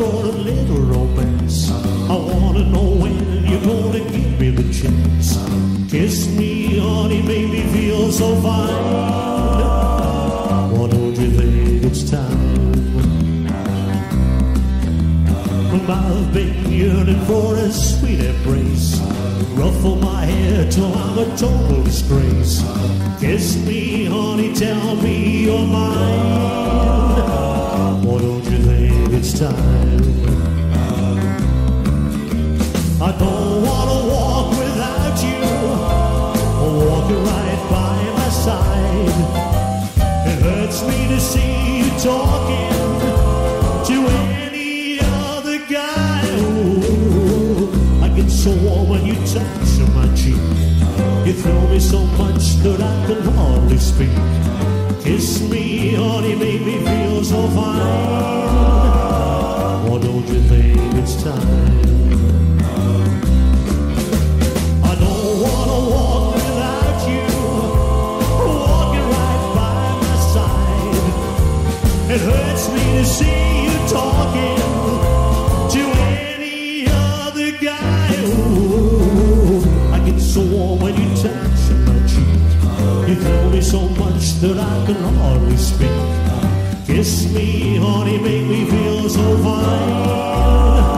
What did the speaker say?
for a little romance. I wanna know when you're gonna give me the chance. Kiss me, honey, make me feel so fine. Why don't you think it's time? I've been yearning for a sweet embrace. Ruffle my hair till I'm a total disgrace. Kiss me, honey, tell me you're mine. Talking to any other guy. Ooh, I get so warm when you touch my cheek. You thrill me so much that I can hardly speak. Kiss me, honey, make me feel so fine. Why don't you think it's time? It hurts me to see you talking to any other guy. Ooh, I get so warm when you touch my cheek. You thrill me so much that I can hardly speak. Kiss me, honey, make me feel so fine.